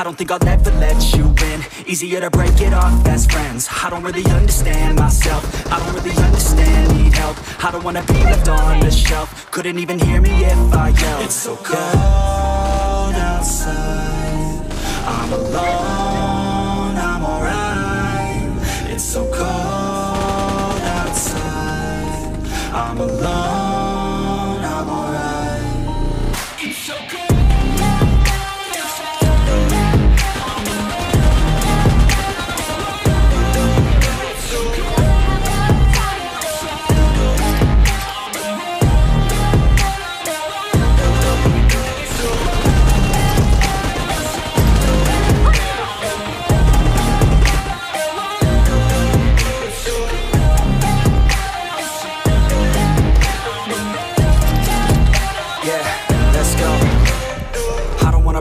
I don't think I'll ever let you in. Easier to break it off best friends. I don't really understand myself. I don't really understand. Need help. I don't wanna be left on the shelf. Couldn't even hear me if I yelled. It's so cold